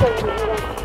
So we made.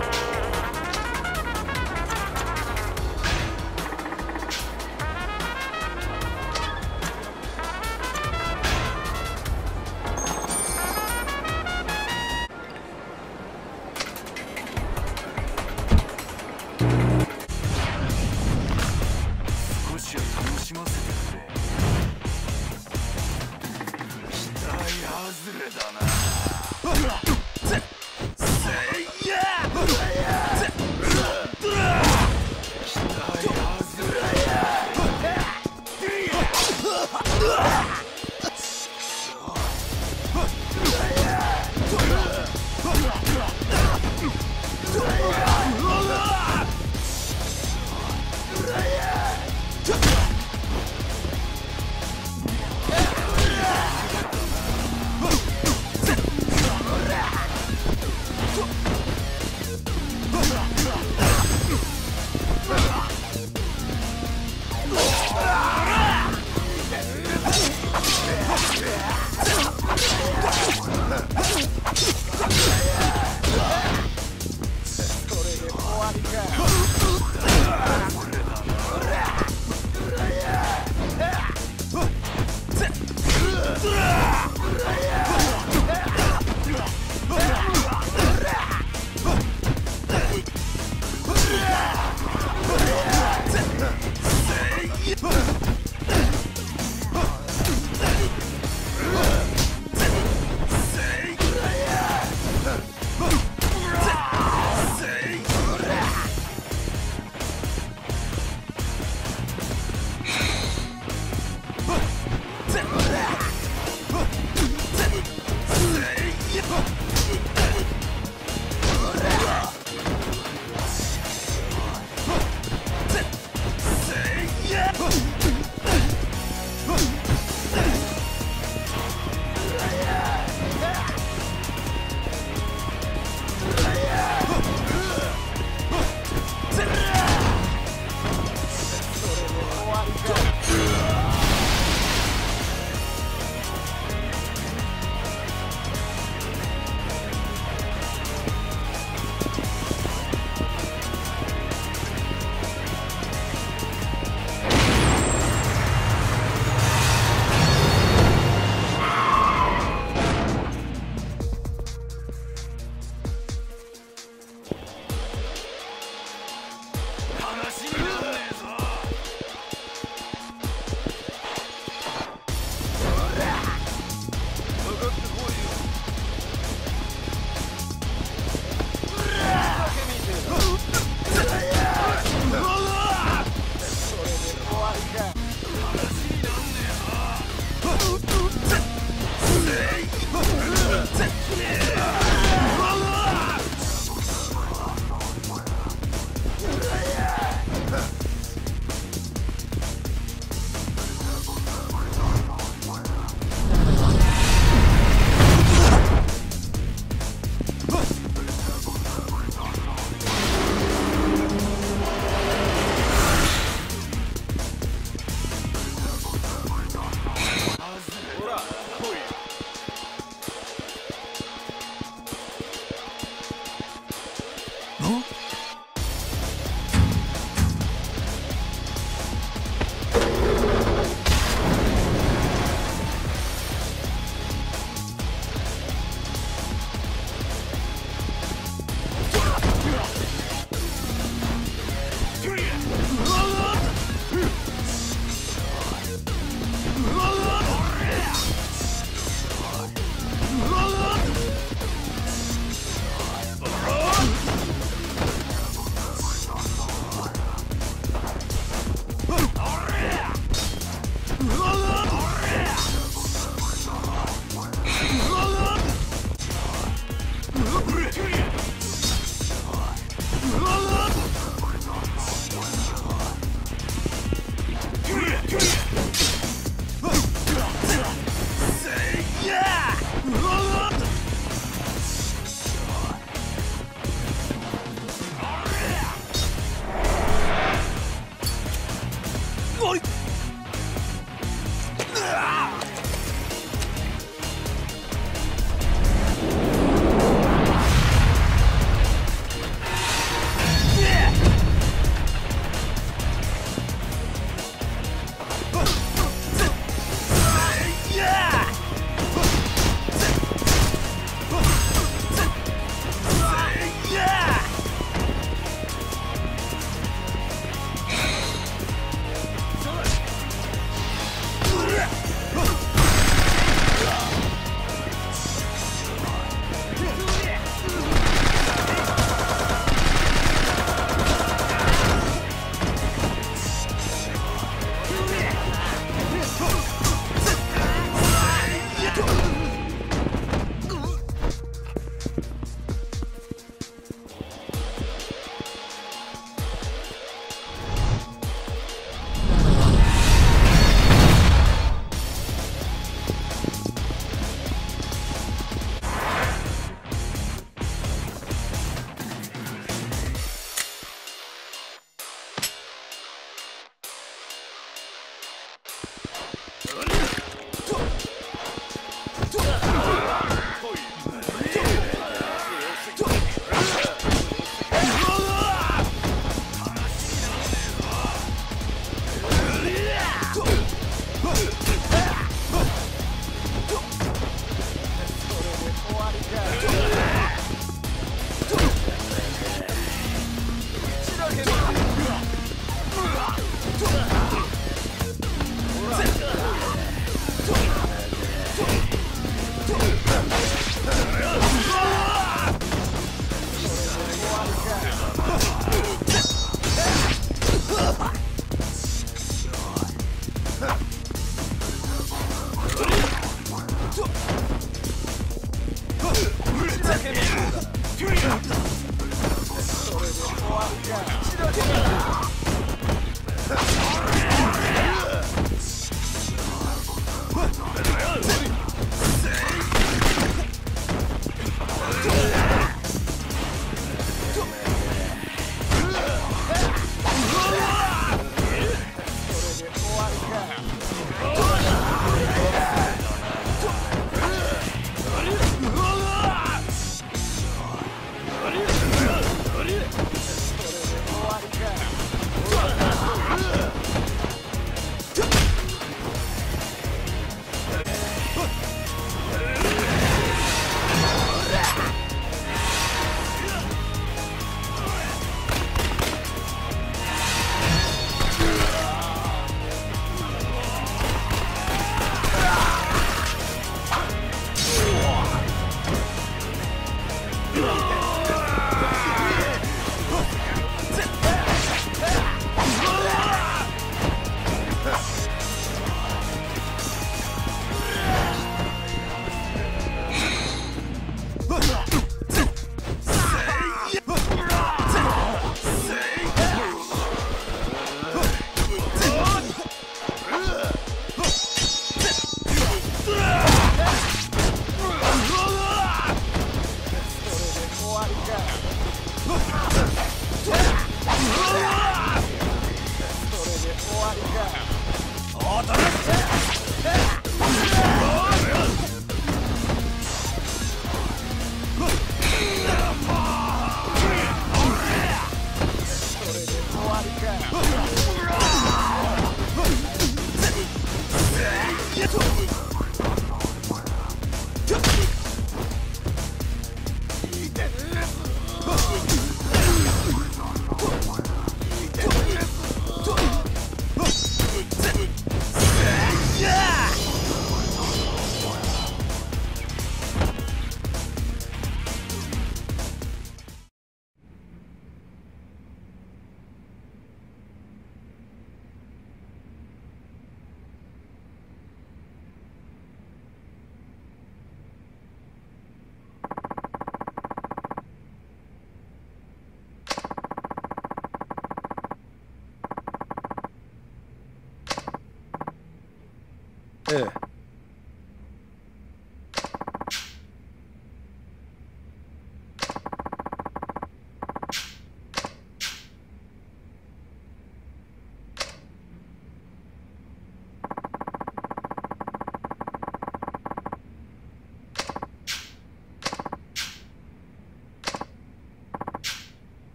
Ugh.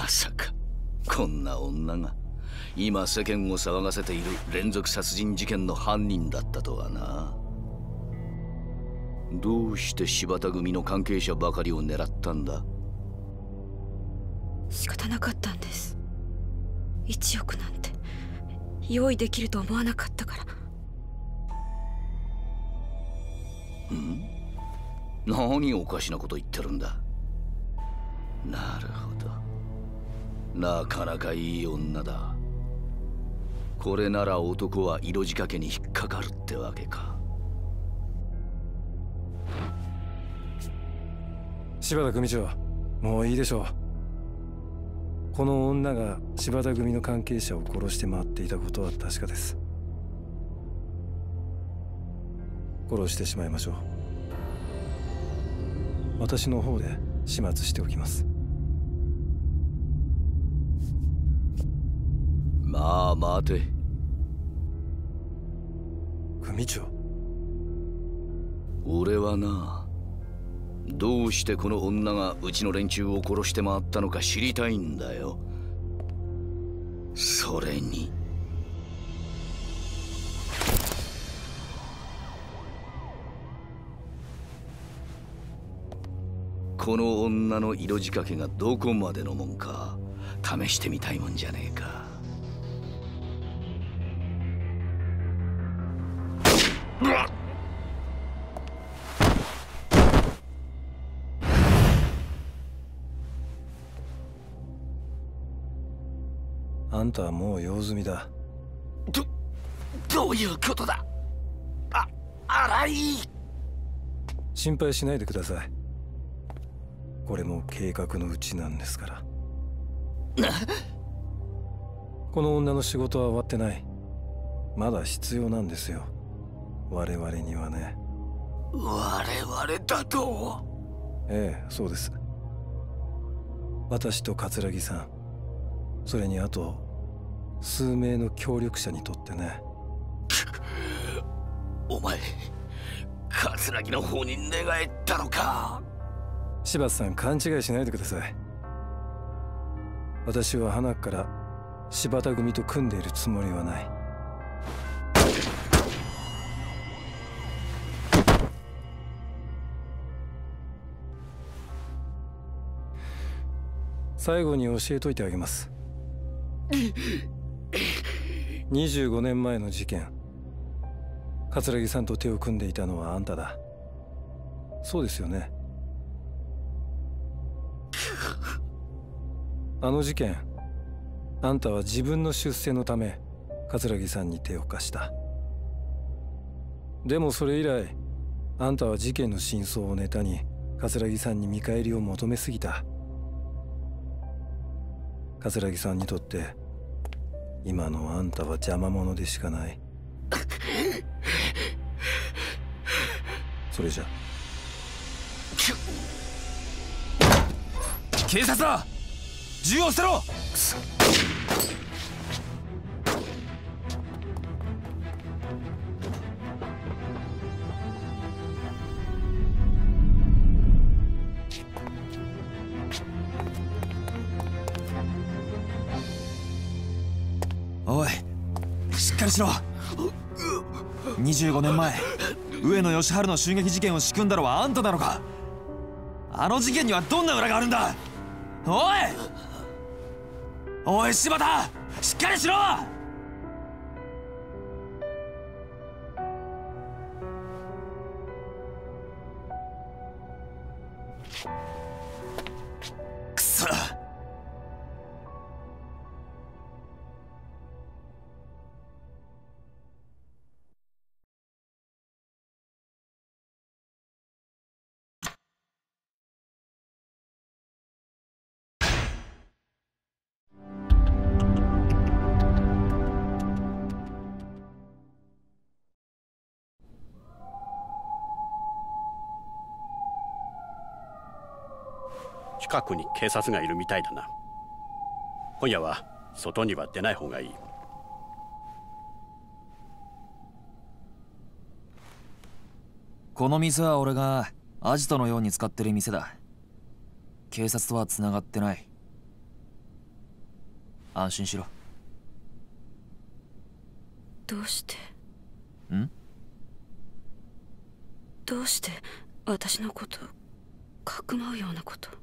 まさか。こんな女が今世間を騒がせている連続殺人事件の犯人だったとはな。どうして柴田組の関係者ばかりを狙ったんだ？仕方なかったんです。1億なんて用意できると思わなかったから。ん？何おかしなこと言ってるんだ？なるなかなかいい女だ。これなら男は色仕掛けに引っかかるってわけか。柴田組長もういいでしょう。この女が柴田組の関係者を殺して回っていたことは確かです。殺してしまいましょう。私の方で始末しておきます。まあ待て。組長。俺はなどうしてこの女がうちの連中を殺して回ったのか知りたいんだよ。それに。この女の色仕掛けがどこまでのもんか試してみたいもんじゃねえかあんたはもう用済みだ。どどういうことだ？あ荒い！心配しないでください。これも計画のうちなんですから。この女の仕事は終わってない。まだ必要なんですよ。我々にはね。我々だと？ええそうです。私と桂木さんそれにあと数名の協力者にとってね。お前桂木の方に寝返ったのか。柴田さん勘違いしないでください。私は花から柴田組と組んでいるつもりはない。最後に教えといてあげます25年前の事件。桂木さんと手を組んでいたのはあんただ。そうですよね。あの事件あんたは自分の出世のため桂木さんに手を貸した。でもそれ以来あんたは事件の真相をネタに桂木さんに見返りを求めすぎた。桂木さんにとって今のあんたは邪魔者でしかない。それじゃ。警察だ！銃を捨てろ！おいしっかりしろ。25年前上野義治の襲撃事件を仕組んだのはあんたなのか。あの事件にはどんな裏があるんだ。おいおい柴田しっかりしろ。近くに警察がいるみたいだな。今夜は外には出ない方がいい。この店は俺がアジトのように使ってる店だ。警察とは繋がってない。安心しろ。どうして？ん？どうして私のことかくまうようなこと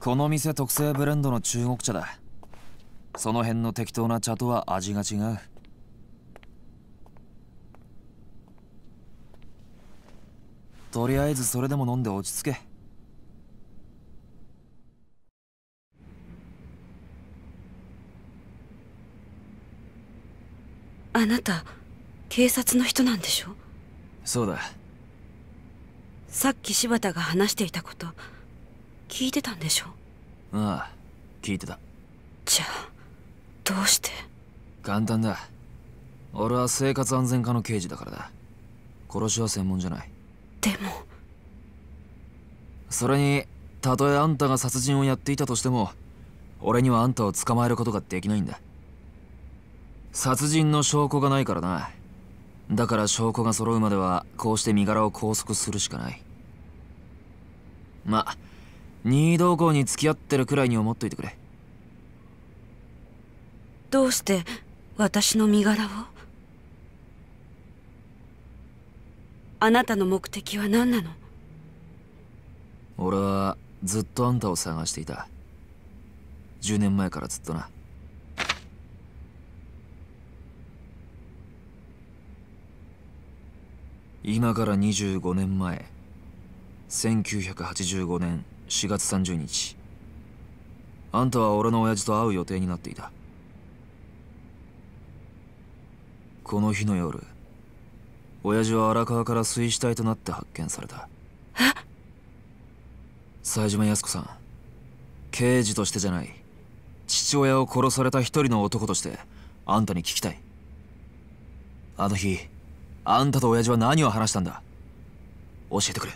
この店特製ブレンドの中国茶だ。その辺の適当な茶とは味が違う。とりあえずそれでも飲んで落ち着け。あなた警察の人なんでしょ？そうだ。さっき柴田が話していたこと聞いてたんでしょ？ああ聞いてた。じゃあどうして？簡単だ。俺は生活安全課の刑事だからだ。殺しは専門じゃない。でも。それにたとえあんたが殺人をやっていたとしても俺にはあんたを捕まえることができないんだ。殺人の証拠がないからな。だから証拠が揃うまではこうして身柄を拘束するしかない。ま任意同行に付き合ってるくらいに思っといてくれ。どうして私の身柄を？あなたの目的は何なの？俺はずっとあんたを探していた。10年前からずっとな。今から25年前1985年4月30日。あんたは俺の親父と会う予定になっていた。この日の夜親父は荒川から水死体となって発見された。冴島靖子さん刑事としてじゃない父親を殺された一人の男としてあんたに聞きたい。あの日あんたと親父は何を話したんだ？教えてくれ。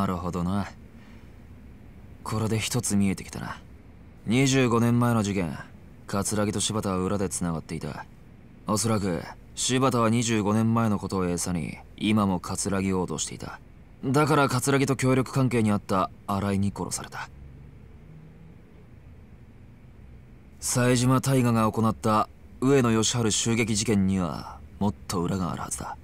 なるほどな。これで一つ見えてきたな。25年前の事件。桂木と柴田は裏で繋がっていた。おそらく柴田は25年前のことを餌に今も桂木を脅していた。だから桂木と協力関係にあった新井に殺された。冴島大河が行った上野義治襲撃事件にはもっと裏があるはずだ。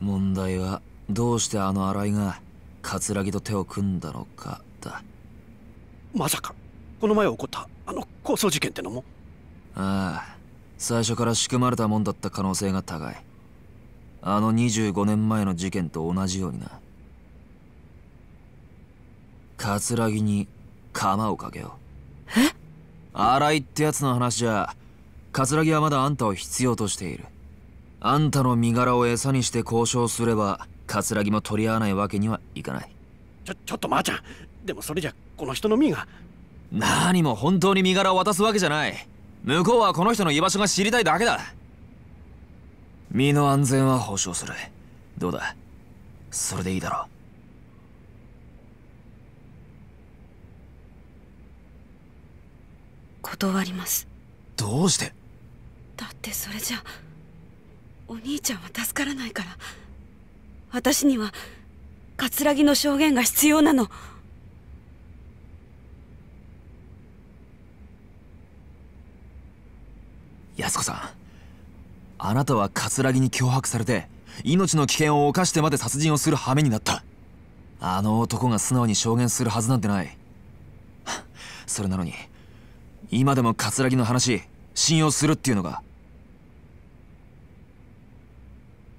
問題はどうしてあの新井が桂木と手を組んだのかだ。まさかこの前起こったあの抗争事件ってのも。ああ最初から仕組まれたもんだった可能性が高い。あの25年前の事件と同じようにな。桂木に鎌をかけよう。え？新井ってやつの話じゃ桂木はまだあんたを必要としているあんたの身柄を餌にして交渉すれば桂木も取り合わないわけにはいかない。ちょちょっとまーちゃん。でもそれじゃこの人の身が。何も本当に身柄を渡すわけじゃない。向こうはこの人の居場所が知りたいだけだ。身の安全は保証する。どうだ？それでいいだろう。断ります。どうして？だってそれじゃお兄ちゃんは助からないから。私には葛城の証言が必要なの。安子さんあなたは葛城に脅迫されて命の危険を冒してまで殺人をする羽目になった。あの男が素直に証言するはずなんてない。それなのに今でも葛城の話信用するっていうのが。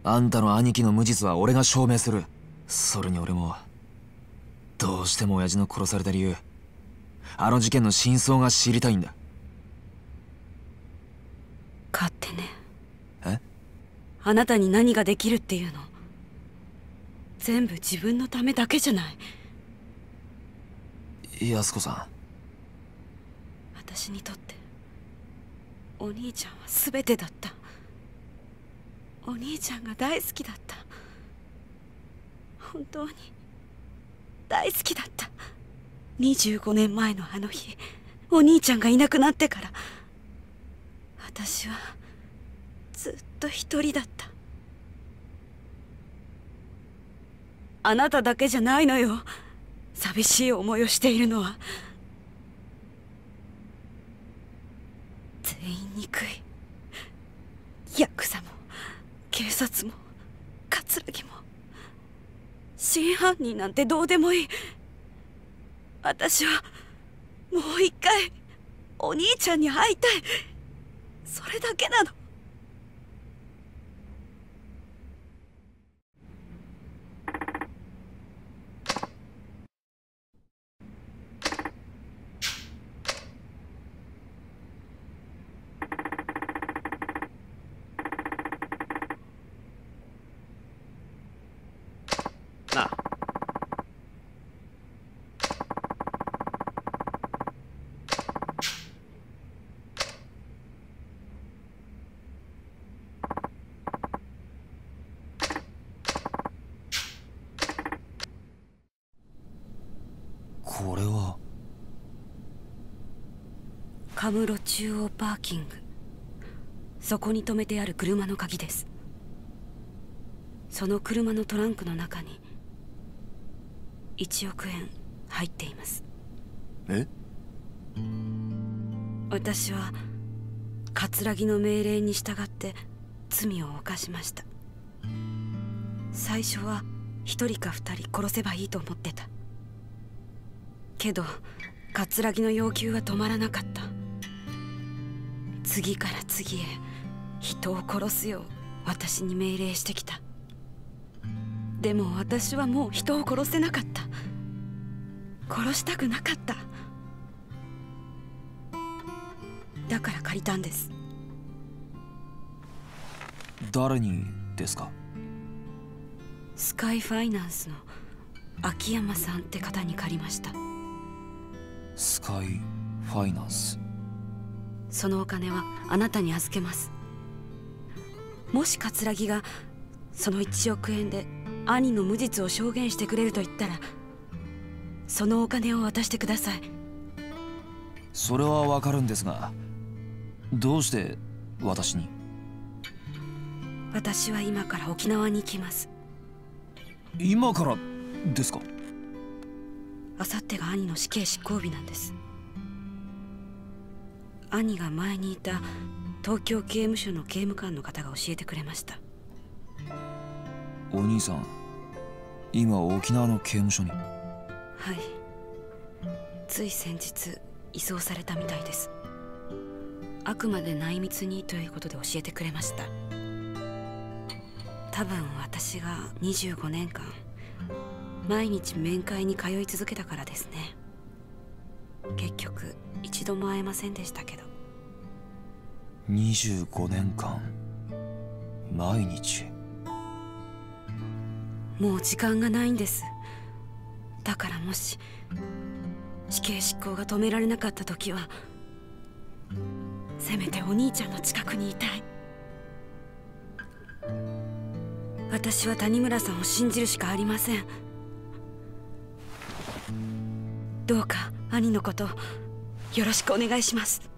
あんたの兄貴の無実は俺が証明する。それに俺もどうしても親父の殺された理由あの事件の真相が知りたいんだ。勝手ね。え？あなたに何ができるっていうの？全部自分のためだけじゃない。安子さん。私にとってお兄ちゃんは全てだったお兄ちゃんが大好きだった。本当に。大好きだった。25年前のあの日お兄ちゃんがいなくなってから。私はずっと一人だった。あなただけじゃないのよ。寂しい思いをしているのは。全員憎い。警察も葛城も真犯人なんてどうでもいい。私はもう一回お兄ちゃんに会いたい。それだけなの。これは。カムロ中央パーキング。そこに止めてある車の鍵です。その車のトランクの中に1億円入っています。え？私は葛城の命令に従って罪を犯しました。最初は一人か二人殺せばいいと思ってたけど葛城の要求は止まらなかった。次から次へ人を殺すよう私に命令してきた。でも私はもう人を殺せなかった。殺したくなかった。だから借りたんです。誰にですか？スカイファイナンスの秋山さんって方に借りましたスカイファイナンスそのお金はあなたに預けます。もし葛城がその1億円で兄の無実を証言してくれると言ったらそのお金を渡してください。それはわかるんですがどうして私に？私は今から沖縄に行きます。今からですか？あさってが兄の死刑執行日なんです。兄が前にいた東京刑務所の刑務官の方が教えてくれました。お兄さん今沖縄の刑務所に？はい。つい先日移送されたみたいです。あくまで内密にということで教えてくれました。多分私が25年間毎日面会に通い続けたからですね。結局一度も会えませんでしたけど。25年間毎日。もう時間がないんです。だからもし死刑執行が止められなかった時はせめてお兄ちゃんの近くにいたい。私は谷村さんを信じるしかありませんどうか兄のことよろしくお願いします。